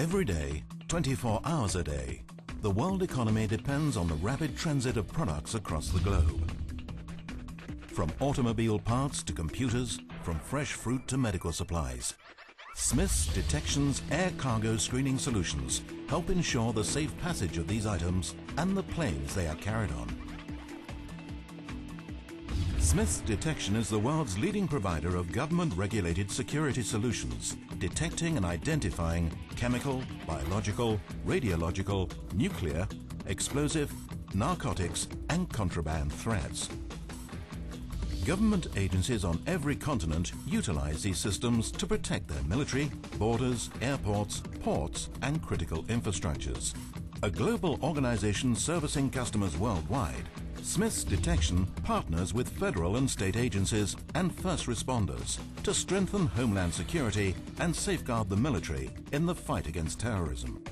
Every day, 24 hours a day, the world economy depends on the rapid transit of products across the globe. From automobile parts to computers, from fresh fruit to medical supplies. Smiths Detection's air cargo screening solutions help ensure the safe passage of these items and the planes they are carried on. Smiths Detection is the world's leading provider of government-regulated security solutions, detecting and identifying chemical, biological, radiological, nuclear, explosive, narcotics and contraband threats. Government agencies on every continent utilize these systems to protect their military, borders, airports, ports and critical infrastructures. A global organization servicing customers worldwide, Smiths Detection partners with federal and state agencies and first responders to strengthen homeland security and safeguard the military in the fight against terrorism.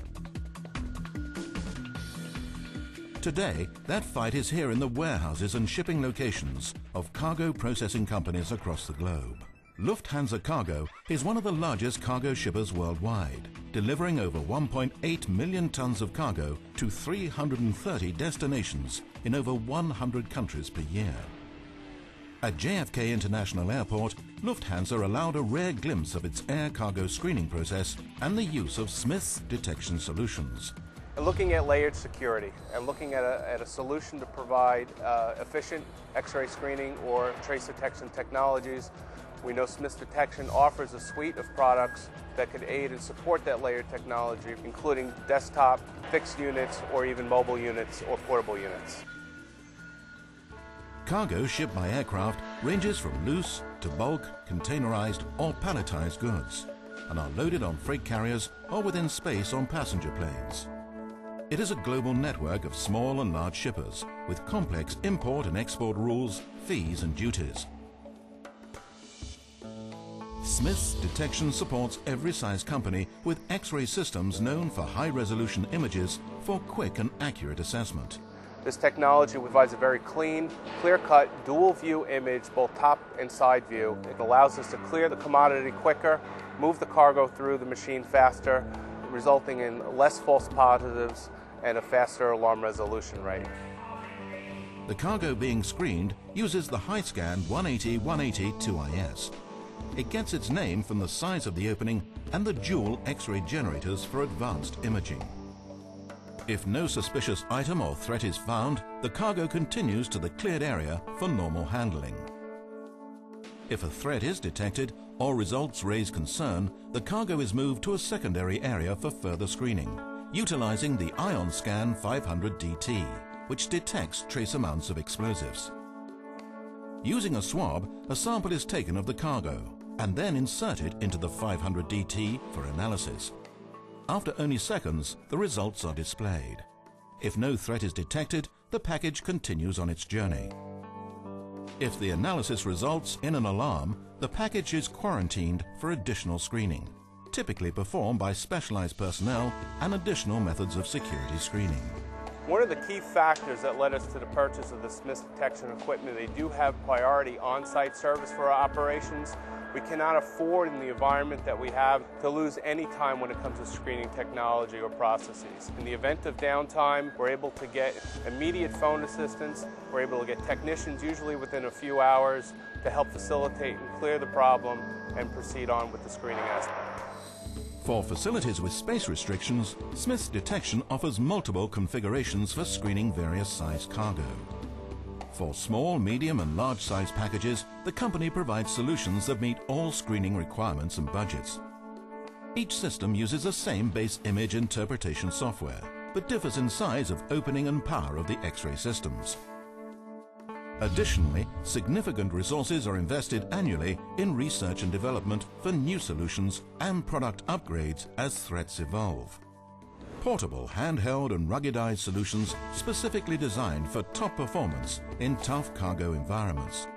Today, that fight is here in the warehouses and shipping locations of cargo processing companies across the globe. Lufthansa Cargo is one of the largest cargo shippers worldwide, delivering over 1.8 million tons of cargo to 330 destinations in over 100 countries per year. At JFK International Airport, Lufthansa allowed a rare glimpse of its air cargo screening process and the use of Smiths detection solutions. Looking at layered security and looking at a, at a solution to provide uh, efficient X-ray screening or trace detection technologies, we know Smiths Detection offers a suite of products that could aid and support that layered technology, including desktop, fixed units, or even mobile units or portable units. Cargo shipped by aircraft ranges from loose to bulk, containerized or palletized goods and are loaded on freight carriers or within space on passenger planes. It is a global network of small and large shippers with complex import and export rules, fees and duties. Smiths Detection supports every size company with X-ray systems known for high-resolution images for quick and accurate assessment. This technology provides a very clean, clear-cut, dual-view image, both top and side view. It allows us to clear the commodity quicker, move the cargo through the machine faster, resulting in less false positives and a faster alarm resolution rate. The cargo being screened uses the HiScan 180-180 2IS. It gets its name from the size of the opening and the dual X-ray generators for advanced imaging. If no suspicious item or threat is found, the cargo continues to the cleared area for normal handling. If a threat is detected or results raise concern, the cargo is moved to a secondary area for further screening, utilizing the IonScan 500 DT, which detects trace amounts of explosives. Using a swab, a sample is taken of the cargo and then insert it into the 500 DT for analysis. After only seconds, the results are displayed. If no threat is detected, the package continues on its journey. If the analysis results in an alarm, the package is quarantined for additional screening, typically performed by specialized personnel and additional methods of security screening. One of the key factors that led us to the purchase of the Smith detection equipment, they do have priority on-site service for our operations. We cannot afford in the environment that we have to lose any time when it comes to screening technology or processes. In the event of downtime, we're able to get immediate phone assistance. We're able to get technicians usually within a few hours to help facilitate and clear the problem and proceed on with the screening aspect. For facilities with space restrictions, Smiths Detection offers multiple configurations for screening various size cargo. For small, medium and large size packages, the company provides solutions that meet all screening requirements and budgets. Each system uses the same base image interpretation software, but differs in size of opening and power of the X-ray systems. Additionally, significant resources are invested annually in research and development for new solutions and product upgrades as threats evolve. Portable, handheld and ruggedized solutions specifically designed for top performance in tough cargo environments.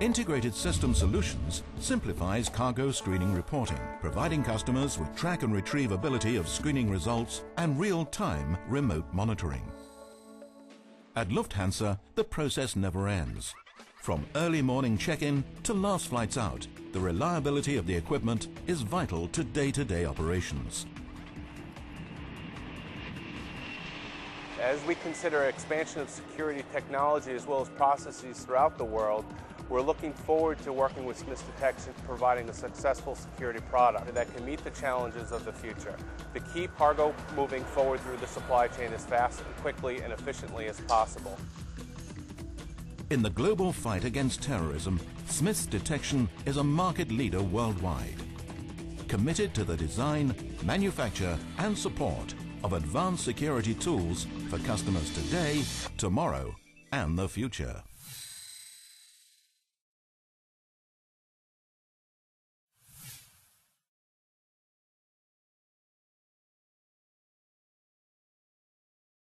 Integrated System Solutions simplifies cargo screening reporting, providing customers with track and retrieve ability of screening results and real-time remote monitoring. At Lufthansa, the process never ends. From early morning check-in to last flights out, the reliability of the equipment is vital to day-to-day -day operations. As we consider expansion of security technology as well as processes throughout the world, we're looking forward to working with Smiths Detection providing a successful security product that can meet the challenges of the future. To keep cargo moving forward through the supply chain as fast and quickly and efficiently as possible. In the global fight against terrorism, Smiths Detection is a market leader worldwide. Committed to the design, manufacture and support of advanced security tools for customers today, tomorrow and the future.